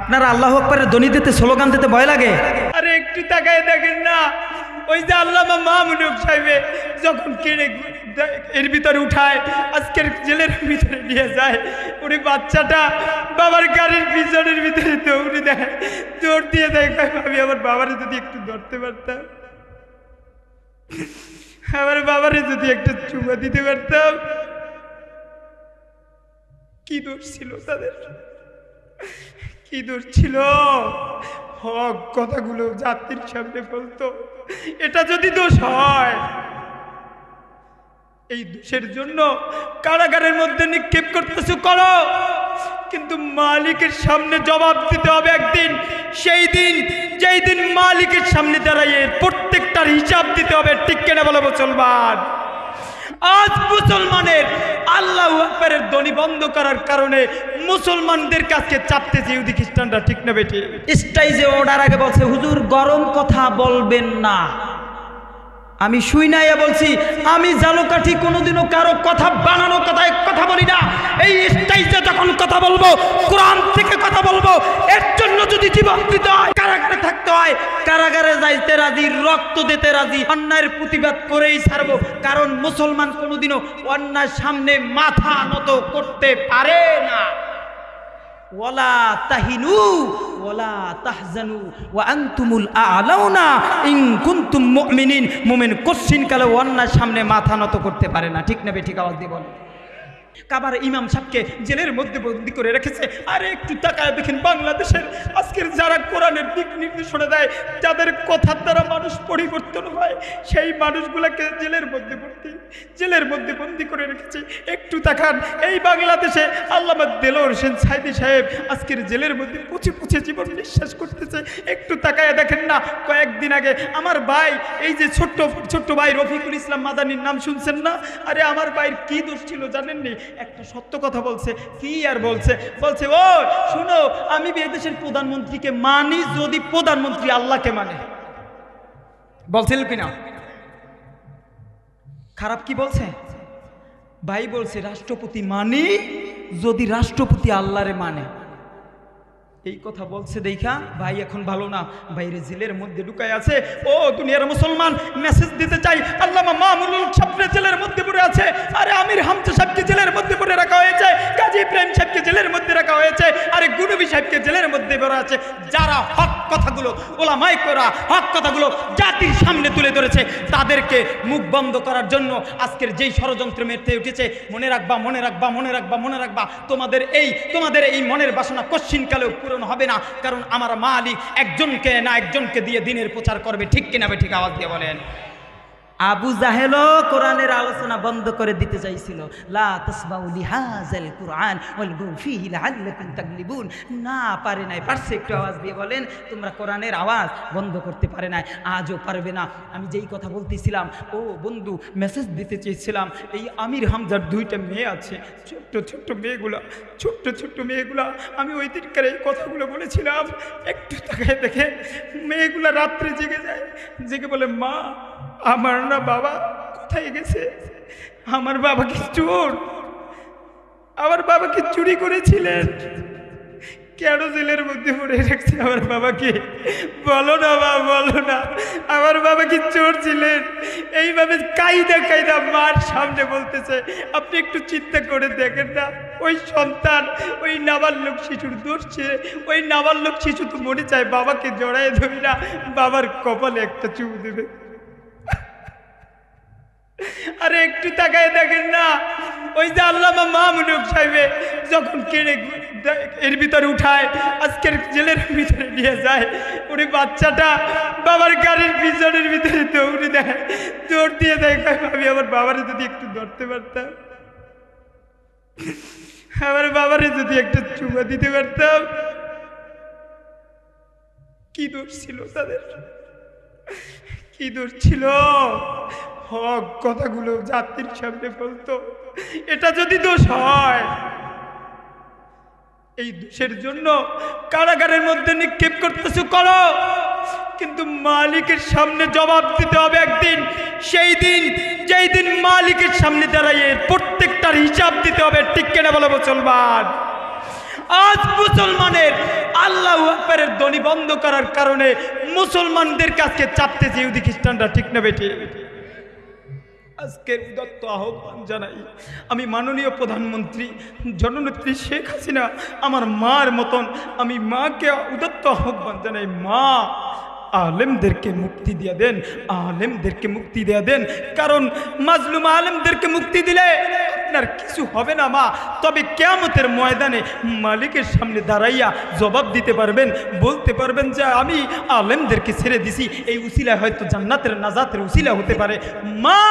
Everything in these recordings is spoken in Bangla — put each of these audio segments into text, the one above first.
আপনারা আল্লাহ আকবরের ধ্বনি দিতে, স্লোগান দিতে ভয় লাগে? আরে একটু তাকায় দেখেন না। ওই যে আল্লামা মামুনুক সাহেবে যখন কিনে এর ভিতরে উঠায়, আজকের জেলের ভিতরে নিয়ে যায়, উনি বাচ্চাটা বাবার গাড়ির পিছনের ভিতরে দৌড়ে দেয়, দৌড় দিয়ে দেয় আমি আমার বাবারে যদি একটু ধরতে পারতাম, আমার বাবারে যদি একটা চুমা দিতে পারতাম, কি দোষ ছিল তাদের? দোষ ছিল। হক কথাগুলো জাতির সামনে বলতো। এটা যদি দোষ হয়, এই দোষের জন্য কারাগারের মধ্যে নিক্ষেপ করতেছো করো। কিন্তু মালিকের সামনে জবাব দিতে হবে একদিন, সেই দিন, যেই দিন মালিকের সামনে দাঁড়াইয়ে প্রত্যেকটার হিসাব দিতে হবে। ঠিক কেনা বলো মুসলমান? আজ মুসলমানের আল্লাহ আকবরের ধ্বনি বন্ধ করার কারণে মুসলমানদের কাছে চাপতেছে ইহুদি খ্রিস্টানরা ঠিক না বেটি স্টাইজে ওঠার আগে বলছে, হুজুর, গরম কথা বলবেন না। আমি শুই নাই বলছি, আমি জালুকাঠি কোনোদিনও কারও কথা বানানো কথায় কথা বলি না। এই স্টাইজে যখন কথা বলব, কোরআন থেকে কথা বলব, এর জন্য যদি জীবন দিতে হয়, কারাগারে থাকতে হয়, কারাগারে যাইতে রাজি, রক্ত দিতে রাজি, অন্যায়ের প্রতিবাদ করেই ছাড়বো। কারণ মুসলমান কোনোদিনও অন্যায়ের সামনে মাথা নত করতে পারে না। কোশ্চিন কালে সামনে মাথা নত করতে পারে না। ঠিক না বে, ঠিক আওয়াজ দিয়ে বলে কাবার ইমাম সাহেবকে জেলের মধ্যে বন্দি করে রেখেছে। আরে একটু তাকায় দেখেন, বাংলাদেশের আজকের যারা কোরআনের দিক নির্দেশনা দেয়, যাদের কথার দ্বারা মানুষ পরিবর্তন হয়, সেই মানুষগুলোকে জেলের মধ্যে বন্দি, জেলের মধ্যে বন্দি করে রেখেছে। একটু তাকান, এই বাংলাদেশে আল্লামা দেলোর হোসেন সাইদি সাহেব আজকের জেলের মধ্যে পুছে পুছে জীবন বিশ্বাস করতেছে। একটু তাকায় দেখেন না, কয়েকদিন আগে আমার ভাই, এই যে ছোট্ট ছোট্ট ভাই রফিকুল ইসলাম মাদানির নাম শুনছেন না? আরে আমার ভাইয়ের কী দোষ ছিল জানেননি? একটা সত্য কথা বলছে, কি আর বলছে? বলছে ও শুনো, আমি দেশের প্রধানমন্ত্রীকে মানি যদি প্রধানমন্ত্রী আল্লাহকে মানে। বলছিল কিনা? খারাপ কি বলছে? ভাই বলছে, রাষ্ট্রপতি মানি যদি রাষ্ট্রপতি আল্লাহরে মানে। এই কথা বলছে দেখা, ভাই এখন ভালো না বাইরে জেলের মধ্যে ঢুকায় আছে। ও, দুনিয়ার মুসলমান মেসেজ দিতে চাই। আল্লামা মামুনুল সাহেবকে জেলের মধ্যে পড়ে আছে। আরে আমির হামজা সাহেবকে জেলের সাহেবকে জেলের মধ্যে পড়ে আছে যারা হক কথাগুলো ওলা মাইকরা হক কথাগুলো জাতির সামনে তুলে ধরেছে, তাদেরকে মুখ বন্ধ করার জন্য আজকের যেই ষড়যন্ত্র মেতে উঠেছে, মনে রাখবা মনে রাখবা মনে রাখবা মনে রাখবা, তোমাদের এই তোমাদের এই মনের বাসনা কশ্চিনকালেও পূরণ হবে না, কারণ আমার মালিক একজনকে না একজনকে দিয়ে দিনের প্রচার করবে, ঠিক কিনাবে ঠিক আওয়াজ দিয়ে বলেন। আবু জাহেলও কোরআনের আলোচনা বন্ধ করে দিতে চাইছিল। না পারে নাই, পারছে একটু আওয়াজ দিয়ে বলেন, তোমরা কোরআনের আওয়াজ বন্ধ করতে পারে নাই, আজও পারবে না। আমি যেই কথা বলতেছিলাম, ও বন্ধু মেসেজ দিতে চেয়েছিলাম, এই আমির হামজার দুইটা মেয়ে আছে, ছোট্ট ছোট্ট মেয়েগুলো, ছোট্ট ছোট্ট মেয়েগুলো, আমি ওই দিনকার এই কথাগুলো বলেছিলাম, একটু তাকায় দেখে, মেয়েগুলো রাত্রে জেগে যায়, জেগে বলে, মা আমার না বাবা কোথায় গেছে? আমার বাবা কি চোর। আমার বাবাকে চুরি করেছিলেন। কেন জেলের মধ্যে পড়ে রেখেছে আমার বাবাকে? বলো না বা বলো না। আমার বাবা কি চোর ছিলেন। এইভাবে কায়দা কায়দা মার সামনে বলতেছে। আপনি একটু চিন্তা করে দেখেন না। ওই সন্তান, ওই নাবালক শিশুর দোষ ছেড়ে ওই নাবালক শিশু তো মনে চায় বাবাকে জড়ায় ধরি না, বাবার কপালে একটা চুপ দেবে। আরে একটু তাকায় দেখেন না। ওই যে আল্লামা মামুনুক সাহেবে যখন কিনে এর ভিতরে উঠায়, আজকের জেলের ভিতরে নিয়ে যায়, উনি বাচ্চাটা বাবার গাড়ির পিছনের ভিতরে দৌড়ে দেয়, দৌড় দিয়ে দেয় আমি আমার বাবারে যদি একটু ধরতে পারতাম, আমার বাবারে যদি একটা চুমা দিতে পারতাম, কি দোষ ছিল তাদের? দোষ ছিল। হক কথাগুলো জাতির সামনে বলতো এটা যদি দোষ হয়, এই দোষের জন্য কারাগারের মধ্যে নিক্ষেপ করতেছো করো। কিন্তু মালিকের সামনে জবাব দিতে হবে একদিন। সেই দিন, যেই দিন মালিকের সামনে দাঁড়াইয়ে প্রত্যেকটার হিসাব দিতে হবে। ঠিক কেনা বলো মুসলমান? আজ মুসলমানের আল্লাহ আকবরের ধ্বনি বন্ধ করার কারণে মুসলমানদের কাছে চাপতেছে ইহুদি খ্রিস্টানরা, ঠিক না বেঠি আজকের উদত্ত আহ্বান জানাই, আমি মাননীয় প্রধানমন্ত্রী, জননেত্রী শেখ হাসিনা, আমার মার মতন আমি মাকে উদত্ত আহ্বান জানাই, মা, আলেমদেরকে মুক্তি দিয়ে দেন, আলেমদেরকে মুক্তি দিয়ে দেন, কারণ মাজলুম আলেমদেরকে মুক্তি দিলে আপনার কিছু হবে না, মা। তবে কেয়ামতের ময়দানে মালিকের সামনে দাঁড়াইয়া জবাব দিতে পারবেন, বলতে পারবেন যে আমি আলেমদেরকে ছেড়ে দিছি। এই উসিলায় হয়তো জান্নাতের নাজাতের উসিলা হতে পারে। মা,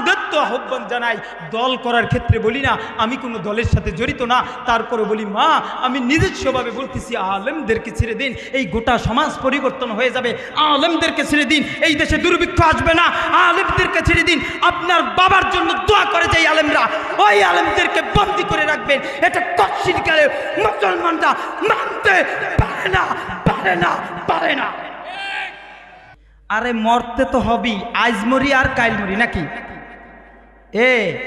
উদত্ত আহ্বান জানাই, দল করার ক্ষেত্রে বলি না, আমি কোনো দলের সাথে জড়িত না। তারপরে বলি, মা, আমি নিজস্বভাবে বলতেছি, আলেমদেরকে ছেড়ে দিন, এই গোটা সমাজ পরিবর্তন হয়ে যাবে। আলেমদেরকে ছেড়ে দিন, এই দেশে দুর্ভিক্ষ আসবে না। আলেমদেরকে ছেড়ে দিন। আপনার বাবার জন্য দোয়া করে যাই আলেমরা। ওই আলেমদেরকে বন্দি করে রাখবেন। এটা কচ্ছিন কালে মুসলমানরা মানতে পারে না পারে না পারে না। আরে মরতে তো হবেই আজ মরি আর কাইল মরি নাকি? এ,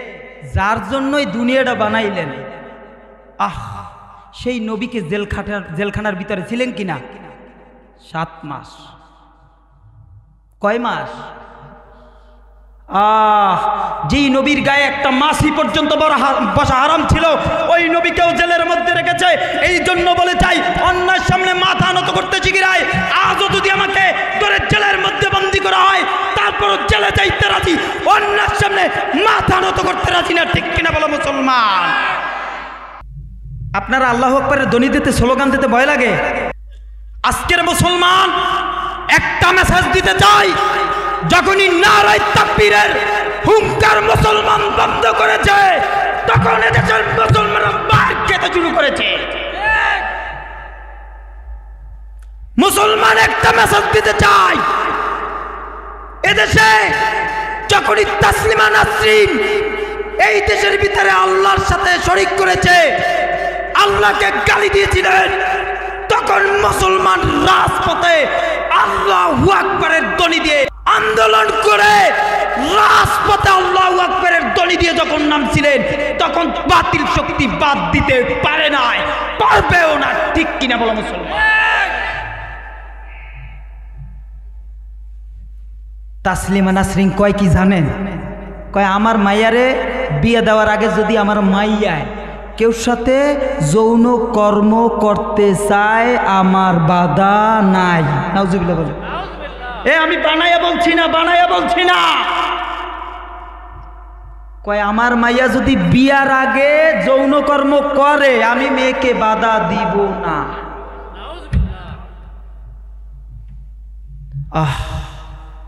যার জন্যই দুনিয়াটা বানাইলেন। আহ, সেই নবীকে জেলখাটার জেলখানার ভিতরে ছিলেন কিনা? সাত মাস। কয় মাস? আহ, যেই নবীর গায়ে একটা মাসি পর্যন্ত বসা হারাম ছিল, ওই নবীকেও জেলের মধ্যে রেখেছে। এই জন্য বলে চাই অন্যার সামনে মাথা নত করতে শিখিরায় আজও যদি আমাকে ধরে জেলের মধ্যে বন্দি করা হয় তারপর জেলে যাইতে রাজি অন্যার সামনে মাথা নত করতে রাজি না, ঠিক কিনা বলো মুসলমান? আপনারা আল্লাহ আকবরের ধ্বনি দিতে, স্লোগান দিতে ভয় লাগে? আজকের মুসলমান একটা মেসেজ দিতে চাই যখনই নারায় তাকবীরের হুঙ্কার মুসলমান বন্ধ করেছে, তখন এদেশের মুসলমানরা মার খেতে শুরু করেছে। মুসলমান একটা মেসেজ দিতে চাই এদেশে যখনই তাসলিমা নাসরিন এই দেশের ভিতরে আল্লাহর সাথে শরিক করেছে, আল্লাহকে গালি দিয়েছিলেন, তখন মুসলমান রাজপথে আল্লাহ আকবরের দনি দিয়ে আন্দোলন করে দিয়ে যখন নামছিলেন, তখন বাতিল শক্তি বাদ দিতে পারে নাই ঠিক কয় কি জানেন? কয়, আমার মাইয়ারে বিয়ে দেওয়ার আগে যদি আমার মাইয়ায় কেউ সাথে যৌন কর্ম করতে চায়, আমার বাধা নাই। নাউজুবিল্লাহ বলে এ, আমি বানাইয়া বলছি না, বানাইয়া বলছি না। কয়, আমার মাইয়া যদি বিয়ার আগে যৌন কর্ম করে, আমি মেয়েকে বাধা দিব না। আহ,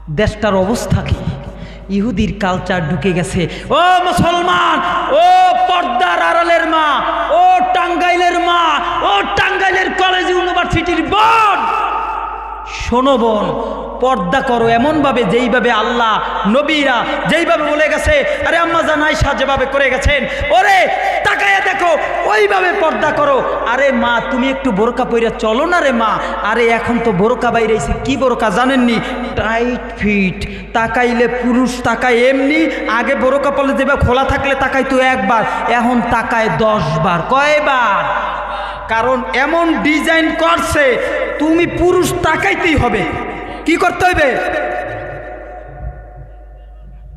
দেশটার অবস্থা কি? ইহুদির কালচার ঢুকে গেছে। ও মুসলমান, ও পর্দার আড়ালের মা, ও টাঙ্গাইলের মা, ও টাঙ্গাইলের কলেজ ইউনিভার্সিটির বোর্ড। শোনো বোন, পর্দা করো এমনভাবে যেইভাবে আল্লাহ, নবীরা যেইভাবে বলে গেছে, আরে আম্মা জান আয়সা যেভাবে করে গেছেন, ওরে তাকায় দেখো, ওইভাবে পর্দা করো। আরে মা, তুমি একটু বোরকা পইরা চলো না রে মা। আরে এখন তো বোরকা বাইরেছে, কি বোরকা জানেননি? টাইট ফিট তাকাইলে পুরুষ তাকায় এমনি, আগে বোরকা পলে দেবে খোলা থাকলে তাকাই তো একবার, এখন তাকায় দশ বার কয়বার? কারণ এমন ডিজাইন করছে তুমি পুরুষ তাকাইতেই হবে। কি করতে হবে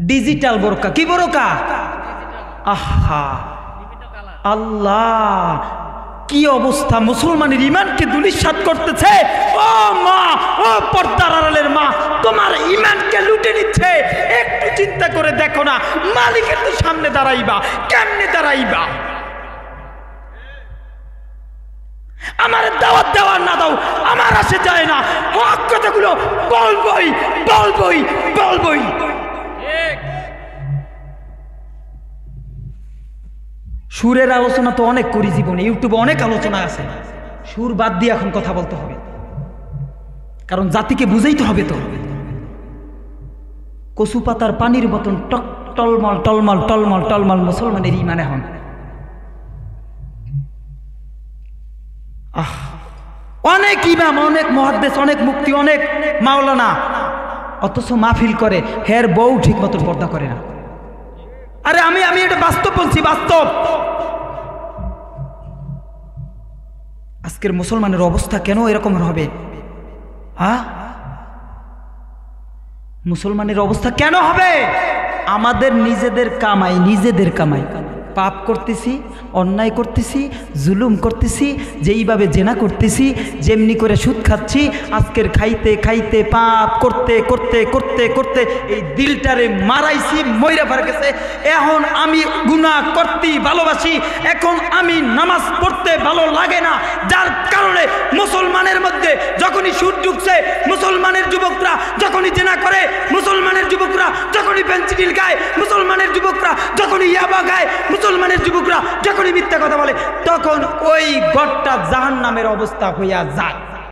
ডিজিটাল বোরকা। কি বোরকা? আহা। আল্লাহ, কি অবস্থা? মুসলমানের ইমানকে দুলিশাত করতেছে। ও মা, ও পর্দার আড়ালের মা, তোমার ইমানকে লুটে নিচ্ছে। একটু চিন্তা করে দেখো না, মালিকের তো সামনে দাঁড়াইবা। কেমনে দাঁড়াইবা? আমার দাওয়াত দেওয়া না দাও, আমার আসে যায় না। হক কথাগুলো বলবই বলবই বলবই। সুরের আলোচনা তো অনেক করি জীবনে, ইউটিউবে অনেক আলোচনা আছে। সুর বাদ দিয়ে এখন কথা বলতে হবে। কারণ জাতিকে বুঝাইতে হবে তো। কচু পাতার পানির মতন টক, টলমল টলমল টলমল টলমল মুসলমানের ইমানে হন আহ। অনেক ইমাম, অনেক মহাদ্দেশ অনেক মুক্তি অনেক মাওলানা। অথচ মাহফিল করে, হের বউ ঠিক মতন পর্দা করে না। আরে আমি আমি এটা বাস্তব বলছি, বাস্তব। আজকের মুসলমানের অবস্থা কেন এরকম হবে? হ্যাঁ মুসলমানের অবস্থা কেন হবে? আমাদের নিজেদের কামাই নিজেদের কামাই। পাপ করতেছি, অন্যায় করতেছি, জুলুম করতেছি, যেইভাবে জেনা করতেছি, যেমনি করে সুদ খাচ্ছি, আজকের খাইতে খাইতে, পাপ করতে করতে করতে করতে এই দিলটারে মারাইছি ময়রা ফার গেছে। এখন আমি গুনাহ করতেই ভালোবাসি, এখন আমি নামাজ পড়তে ভালো লাগে না, যার কারণে মুসলমানের মধ্যে যখনই সুদ ঢুকছে, মুসলমানের যুবকরা যখনই জেনা করে, মুসলমানের যুবকরা যখনই পেন্সিডিল খায় মুসলমানের যুবকরা যখনই ইয়াবা খায় মুসলমানের যুবকরা যখনই মিথ্যা কথা বলে তখন ওই গড়টা জাহান নামের অবস্থা হইয়া যায়।